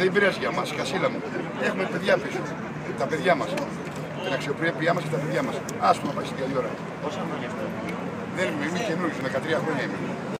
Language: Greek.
δεν πειράζει για μας, Κασίλα μου. Έχουμε παιδιά πίσω. Τα παιδιά μας. Την αξιοπρέπειά μας και τα παιδιά μας. Άστο να πάει στην καλή ώρα. Πόσα χρόνια. Δεν είμαι, είμαι καινούριο, 13 χρόνια είμαι.